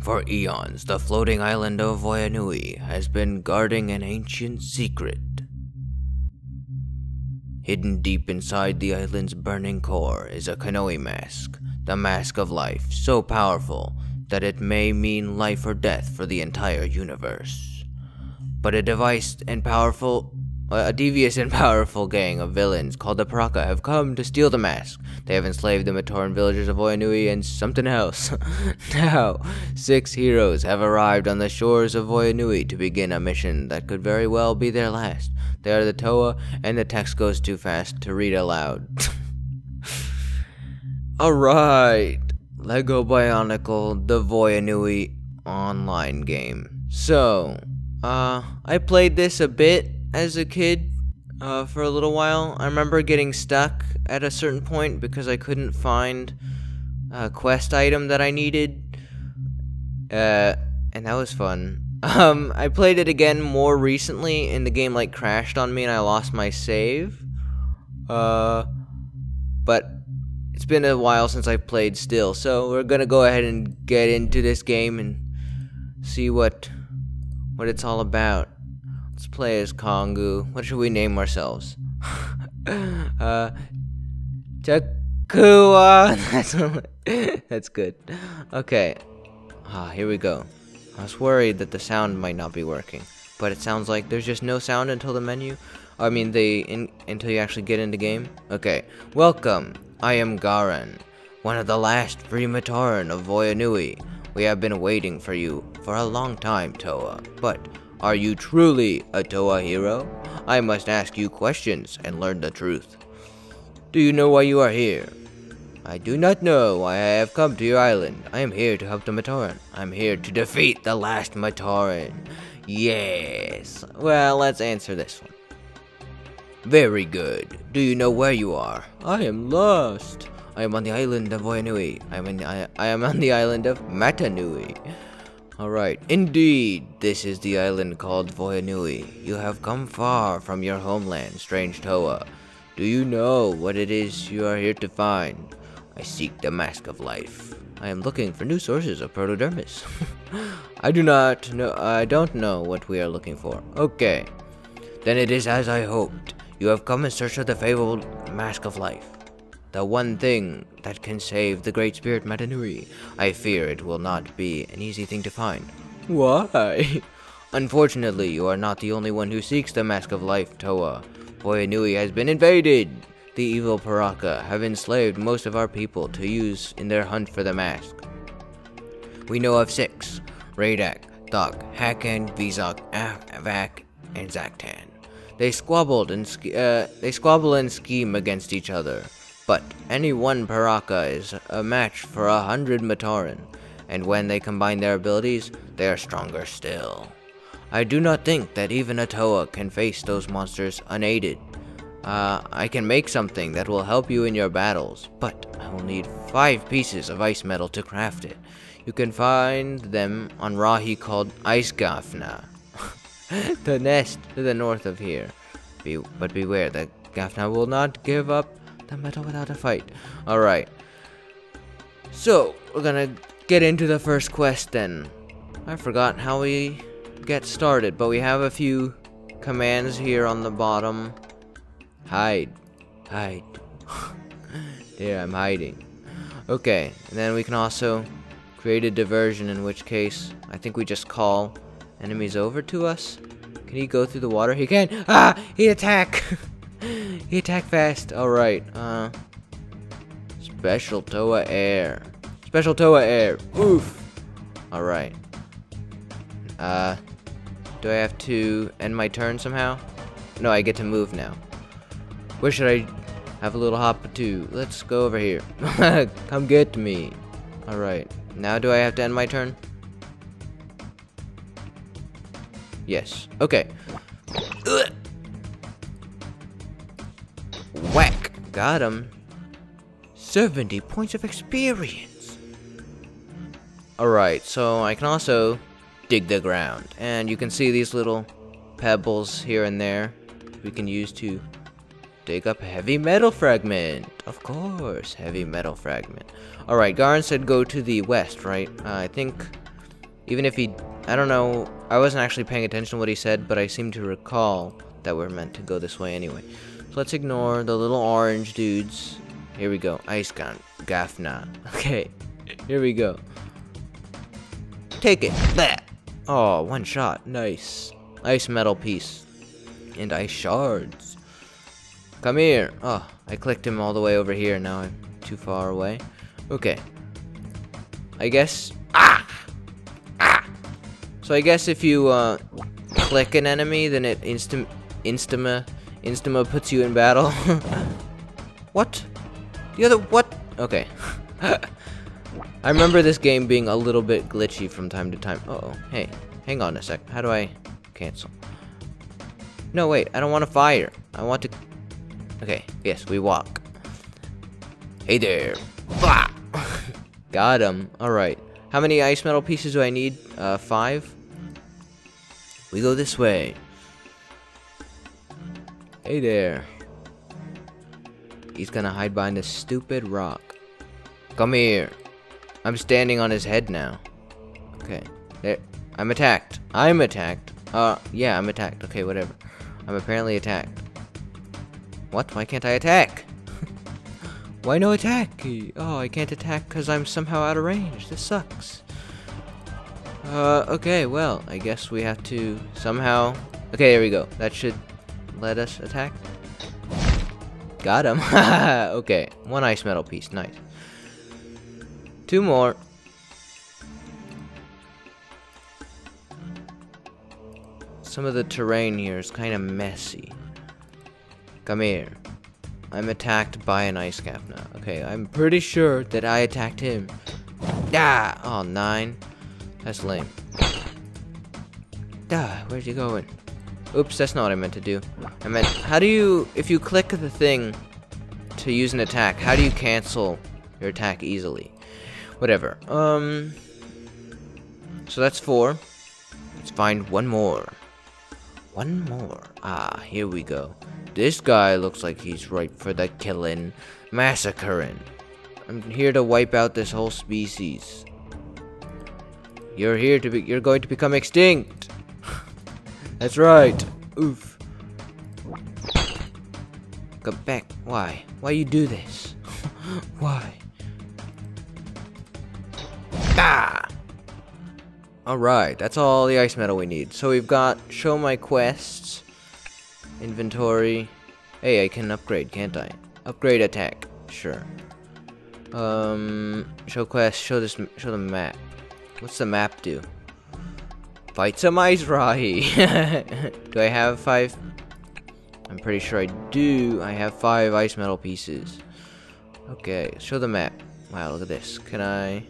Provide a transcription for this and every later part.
For eons, the floating island of Voya Nui has been guarding an ancient secret. Hidden deep inside the island's burning core is a Kanohi mask, the mask of life, so powerful that it may mean life or death for the entire universe. But a device and powerful a devious and powerful gang of villains called the Piraka have come to steal the mask. They have enslaved the Matoran villagers of Voya Nui and something else. now, six heroes have arrived on the shores of Voya Nui to begin a mission that could very well be their last. They are the Toa, and the text goes too fast to read aloud. Alright, Lego Bionicle, the Voya Nui online game. So, uh, I played this a bit as a kid uh, for a little while. I remember getting stuck at a certain point because I couldn't find a quest item that I needed. Uh, and that was fun. Um, I played it again more recently, and the game like crashed on me, and I lost my save. Uh, but it's been a while since I played still, so we're gonna go ahead and get into this game and see what what it's all about. Let's play as Kongu. What should we name ourselves? uh, Takua. that's, good. Okay. Ah, here we go. I was worried that the sound might not be working, but it sounds like there's just no sound until the menu. I mean, the in, until you actually get into game. Okay. Welcome. I am Garan, one of the last free Matoran of Voya Nui. We have been waiting for you for a long time, Toa, but are you truly a Toa hero? I must ask you questions and learn the truth. Do you know why you are here? I do not know why I have come to your island. I am here to help the Matoran. I'm here to defeat the last Matoran. Yes. Well, let's answer this one. Very good. Do you know where you are? I am lost. I am on the island of Voya Nui. I am, in, I, I am on the island of Mata Nui. Alright, indeed, this is the island called Voya Nui. You have come far from your homeland, strange Toa. Do you know what it is you are here to find? I seek the Mask of Life. I am looking for new sources of Protodermis. I do not know, I don't know what we are looking for. Okay, then it is as I hoped. You have come in search of the fabled Mask of Life the one thing that can save the Great Spirit Mata Nui. I fear it will not be an easy thing to find. Why? Unfortunately, you are not the only one who seeks the Mask of Life, Toa. Voya Nui has been invaded! The evil Piraka have enslaved most of our people to use in their hunt for the mask. We know of six, Reidak, Thok, Hakann, Vezok, Avak, and Zaktan. They squabbled and uh, they squabble and scheme against each other. But any one Piraka is a match for a hundred Matoran, and when they combine their abilities, they are stronger still. I do not think that even a Toa can face those monsters unaided. Uh, I can make something that will help you in your battles, but I will need five pieces of ice metal to craft it. You can find them on Rahi called Ice Gafna, the nest to the north of here. Be but beware that Gafna will not give up the metal without a fight. Alright. So, we're gonna get into the first quest then. I forgot how we get started, but we have a few commands here on the bottom. Hide. Hide. there, I'm hiding. Okay, and then we can also create a diversion, in which case, I think we just call enemies over to us. Can he go through the water? He can! Ah! He attack! he attack fast. Alright, uh... Special Toa Air. Special Toa Air. Oof! Alright. Uh... Do I have to end my turn somehow? No, I get to move now. Where should I have a little hop to? Let's go over here. Come get me. Alright. Now do I have to end my turn? Yes. Okay. Ugh. Got him. 70 points of experience. Alright, so I can also dig the ground. And you can see these little pebbles here and there we can use to dig up heavy metal fragment. Of course, heavy metal fragment. Alright, Garan said go to the west, right? Uh, I think Even if he, I don't know, I wasn't actually paying attention to what he said, but I seem to recall that we're meant to go this way anyway. Let's ignore the little orange dudes. Here we go. Ice gun. Gafna. Okay. Here we go. Take it. That. Oh, one shot. Nice. Ice metal piece. And ice shards. Come here. Oh, I clicked him all the way over here. Now I'm too far away. Okay. I guess... Ah! Ah! So I guess if you uh, click an enemy, then it instant... Instama... Instama puts you in battle. what? The other... What? Okay. I remember this game being a little bit glitchy from time to time. Uh oh Hey, hang on a sec. How do I cancel? No, wait. I don't want to fire. I want to... Okay, yes, we walk. Hey there. Bah! Got him. Alright. How many ice metal pieces do I need? Uh, five? We go this way. Hey there. He's gonna hide behind a stupid rock. Come here. I'm standing on his head now. Okay. There. I'm attacked. I'm attacked. Uh, yeah, I'm attacked. Okay, whatever. I'm apparently attacked. What? Why can't I attack? Why no attack? Oh, I can't attack because I'm somehow out of range. This sucks. Uh, okay, well, I guess we have to somehow... Okay, there we go. That should let us attack. Got him. okay, one ice metal piece. Nice. Two more. Some of the terrain here is kind of messy. Come here. I'm attacked by an ice cap now. Okay, I'm pretty sure that I attacked him. Ah! Oh, nine. That's lame. Ah, where's he going? Oops, that's not what I meant to do. I meant, how do you, if you click the thing to use an attack, how do you cancel your attack easily? Whatever. Um, so that's four. Let's find one more. One more. Ah, here we go. This guy looks like he's ripe for the killing, massacring. I'm here to wipe out this whole species. You're here to be- you're going to become extinct. That's right. Oof. Go back. Why? Why you do this? Why? Ah! Alright, that's all the ice metal we need. So we've got show my quests, inventory. Hey, I can upgrade, can't I? Upgrade attack. Sure. Um, show quest, show this, show the map. What's the map do? Fight some ice rahi. do I have five? I'm pretty sure I do. I have five ice metal pieces. Okay, show the map. Wow, look at this. Can I...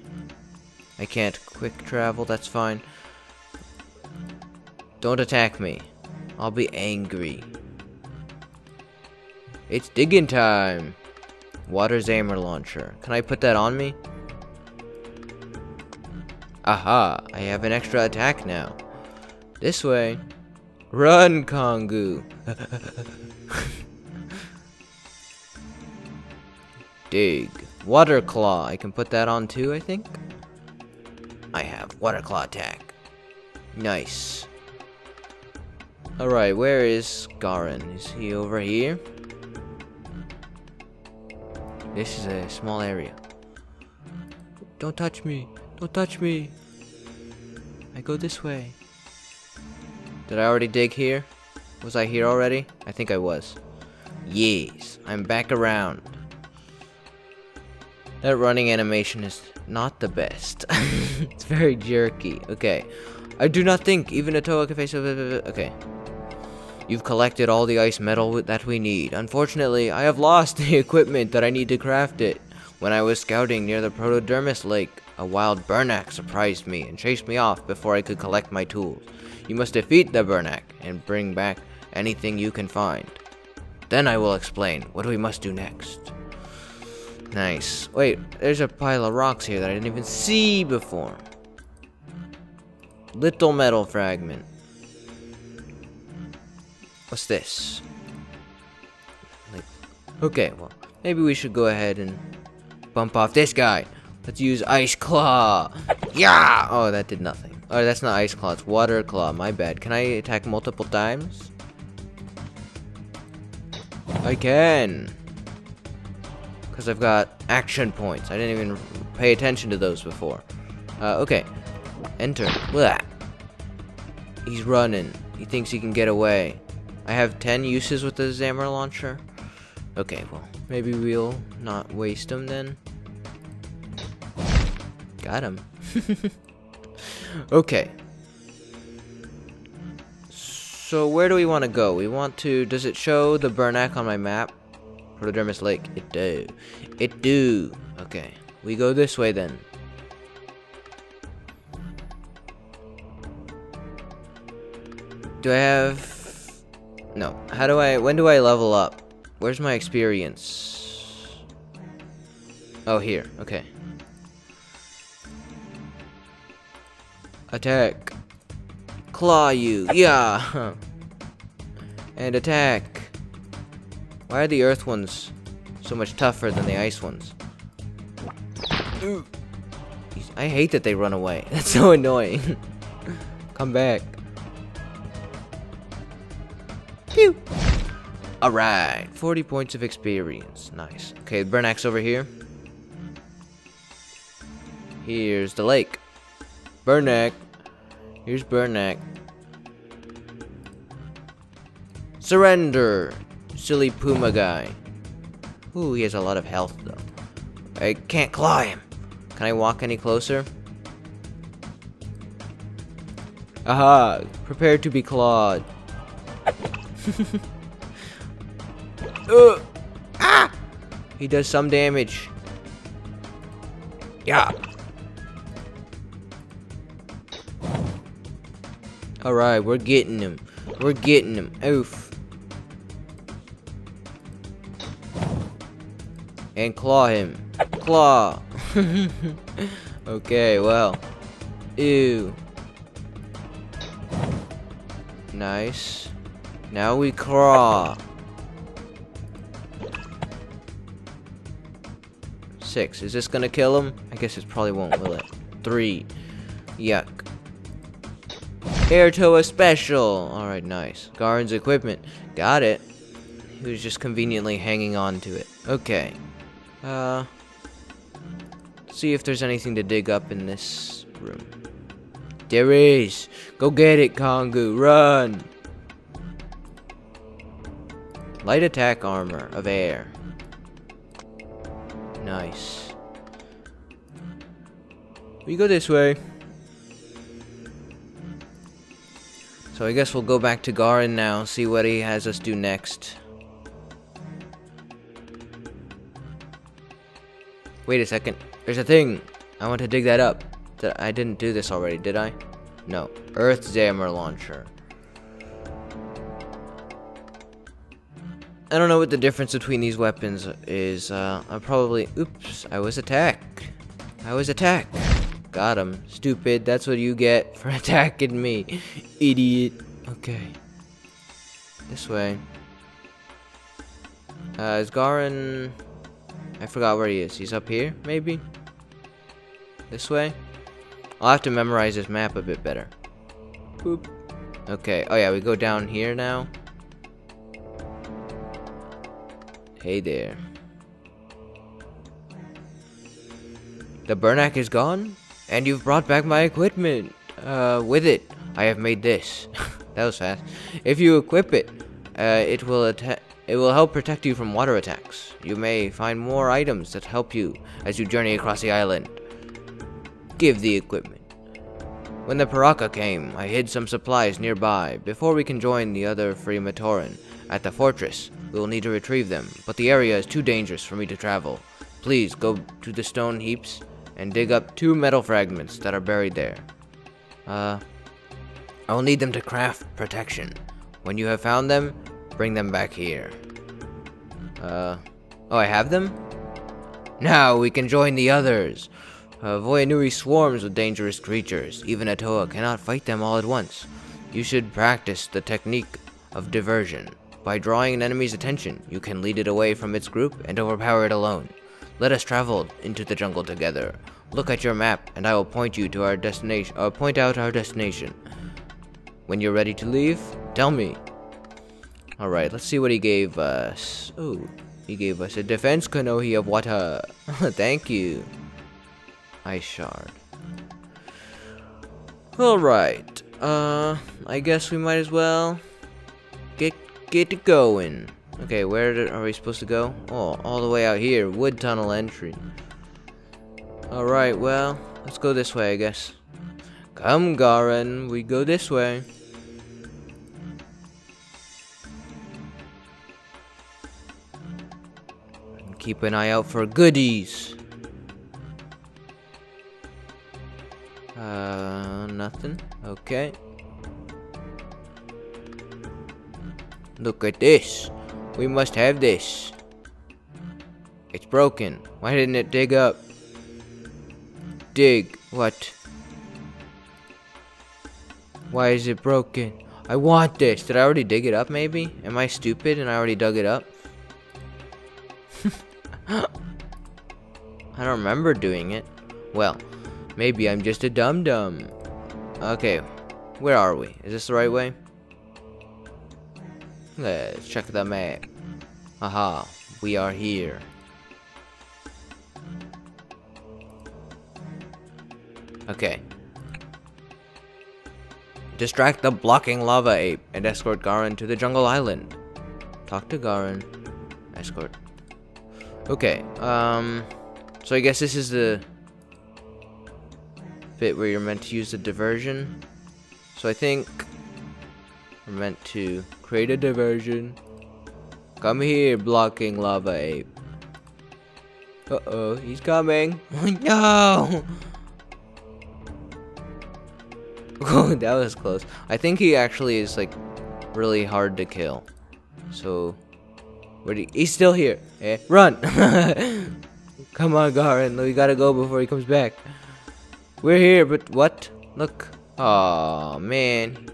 I can't quick travel, that's fine. Don't attack me. I'll be angry. It's digging time. Water Zamor launcher. Can I put that on me? Aha, I have an extra attack now. This way. Run, Kongu. Dig. Water Claw. I can put that on too, I think. I have Water Claw attack. Nice. Alright, where is Garan? Is he over here? This is a small area. Don't touch me. Don't touch me. I go this way. Did I already dig here? Was I here already? I think I was. Yes, I'm back around. That running animation is not the best. it's very jerky. Okay. I do not think even a Toa Cafe... Okay. You've collected all the ice metal that we need. Unfortunately, I have lost the equipment that I need to craft it. When I was scouting near the Protodermis Lake, a wild Burnak surprised me and chased me off before I could collect my tools. You must defeat the Burnak and bring back anything you can find. Then I will explain what we must do next. Nice. Wait, there's a pile of rocks here that I didn't even see before. Little metal fragment. What's this? Like, okay, well, maybe we should go ahead and bump off this guy. Let's use Ice Claw. Yeah! Oh, that did nothing. Oh, that's not Ice Claw, it's Water Claw. My bad. Can I attack multiple times? I can. Because I've got action points. I didn't even pay attention to those before. Uh, okay. Enter. Blah. He's running. He thinks he can get away. I have 10 uses with the Zamor launcher. Okay, well, maybe we'll not waste them then. Got him. okay. So where do we want to go? We want to, does it show the Burnak on my map? Protodermis Lake. It do. It do. Okay. We go this way then. Do I have... No. How do I... When do I level up? Where's my experience? Oh, here. Okay. Attack. Claw you. Yeah. and attack. Why are the earth ones so much tougher than the ice ones? I hate that they run away. That's so annoying. Come back. Pew. Alright. 40 points of experience. Nice. Okay, Burnak's over here. Here's the lake. Burnak. Here's Burnak. Surrender. Silly Puma guy. Ooh, he has a lot of health though. I can't claw him. Can I walk any closer? Aha! Prepare to be clawed. uh, ah! He does some damage. Yeah. Alright, we're getting him. We're getting him. Oof. And claw him. Claw. okay, well. Ew. Nice. Now we claw. Six. Is this gonna kill him? I guess it probably won't, will it? Three. Yuck. Air Toa Special. Alright, nice. Garan's equipment. Got it. He was just conveniently hanging on to it. Okay. Uh, see if there's anything to dig up in this room. There is. Go get it, Kongu. Run. Light attack armor of air. Nice. We go this way. So I guess we'll go back to Garan now, see what he has us do next. Wait a second. There's a thing. I want to dig that up. That I didn't do this already, did I? No. Earth Zamor Launcher. I don't know what the difference between these weapons is. Uh, I'm probably... Oops. I was attacked. I was attacked. Got him. Stupid. That's what you get for attacking me. Idiot. Okay. This way. Uh, is Garan... I forgot where he is. He's up here, maybe? This way? I'll have to memorize this map a bit better. Boop. Okay. Oh yeah, we go down here now. Hey there. The Burnak is gone? And you've brought back my equipment. Uh, with it, I have made this. that was fast. If you equip it, uh, it will it will help protect you from water attacks. You may find more items that help you as you journey across the island. Give the equipment. When the Piraka came, I hid some supplies nearby. Before we can join the other Free Matoran at the fortress, we will need to retrieve them, but the area is too dangerous for me to travel. Please go to the stone heaps and dig up two metal fragments that are buried there. Uh, I will need them to craft protection. When you have found them, bring them back here. Uh, oh, I have them? Now we can join the others. Uh, Voya Nui swarms with dangerous creatures. Even a Toa cannot fight them all at once. You should practice the technique of diversion. By drawing an enemy's attention, you can lead it away from its group and overpower it alone. Let us travel into the jungle together. Look at your map, and I will point you to our destination, or point out our destination. When you're ready to leave, tell me. Alright, let's see what he gave us. Oh, he gave us a defense Kanohi of water. Thank you. Ice shard. Alright, uh, I guess we might as well get going. Okay, where are we supposed to go? Oh, all the way out here, wood tunnel entry. Alright, well, let's go this way, I guess. Come, Garan, we go this way. Keep an eye out for goodies. Uh, nothing. Okay. Look at this. We must have this. It's broken. Why didn't it dig up? Dig. What? Why is it broken? I want this. Did I already dig it up, maybe? Am I stupid and I already dug it up? I don't remember doing it. Well, maybe I'm just a dum-dum. Okay, where are we? Is this the right way? Let's check the map. Aha, we are here. Okay. Distract the blocking lava ape and escort Garan to the jungle island. Talk to Garan. Escort Okay, um, so I guess this is the bit where you're meant to use the diversion. So I think we're meant to create a diversion. Come here, blocking lava ape. Uh-oh, he's coming. no! Oh, that was close. I think he actually is, like, really hard to kill. So, where he, he's still here. Eh? Run! Come on, Garan. We gotta go before he comes back. We're here, but what? Look. Oh man.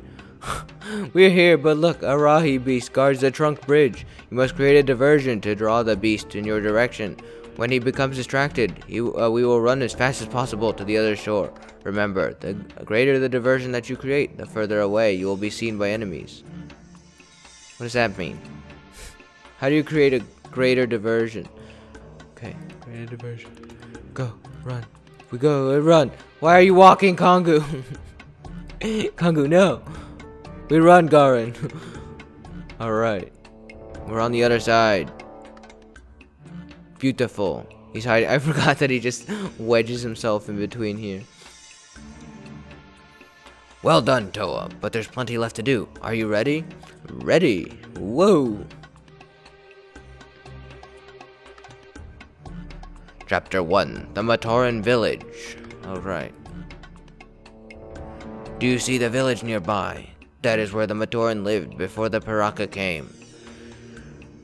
We're here, but look, a Rahi beast guards the trunk bridge. You must create a diversion to draw the beast in your direction. When he becomes distracted, he, uh, we will run as fast as possible to the other shore. Remember, the greater the diversion that you create, the further away you will be seen by enemies. What does that mean? How do you create a greater diversion? Okay, greater diversion. Go, run. We go, run. Why are you walking, Kongu? Kongu, no. We run, Garan. Alright. We're on the other side. Beautiful. He's hiding. I forgot that he just wedges himself in between here. Well done, Toa, but there's plenty left to do. Are you ready? Ready. Whoa. Chapter 1 The Matoran Village. Alright. Do you see the village nearby? That is where the Matoran lived before the Piraka came.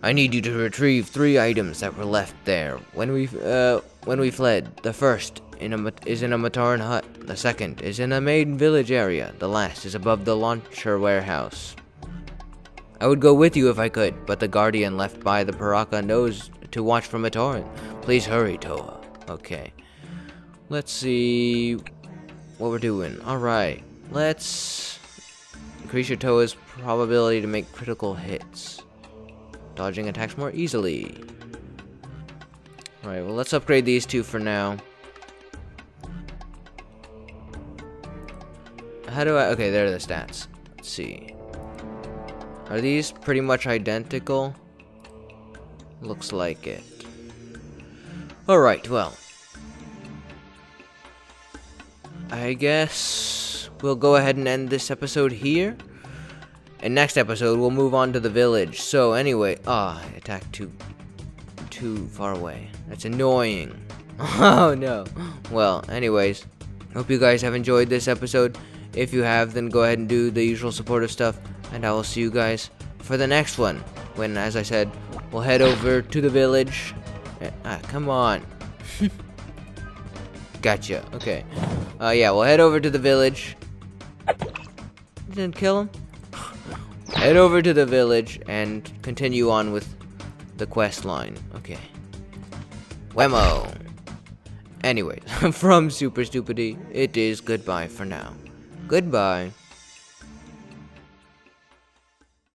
I need you to retrieve three items that were left there when we uh, when we fled. The first in a, is in a Matoran hut. The second is in a main village area. The last is above the launcher warehouse. I would go with you if I could, but the guardian left by the Piraka knows to watch for Matoran. Please hurry, Toa. Okay. Let's see what we're doing. Alright. Let's increase your Toa's probability to make critical hits. Dodging attacks more easily. Alright, well let's upgrade these two for now. How do I... Okay, there are the stats. Let's see. Are these pretty much identical? Looks like it. Alright, well. I guess we'll go ahead and end this episode here. And next episode, we'll move on to the village. So anyway, ah, oh, attack too, too far away. That's annoying. oh no. Well, anyways, hope you guys have enjoyed this episode. If you have, then go ahead and do the usual supportive stuff. And I will see you guys for the next one. When, as I said, we'll head over to the village. Ah, come on. gotcha. Okay. Uh, yeah, we'll head over to the village. Didn't kill him? head over to the village and continue on with the quest line. Okay. Wemo. Anyways, from Super Stupidity, it is goodbye for now. Goodbye.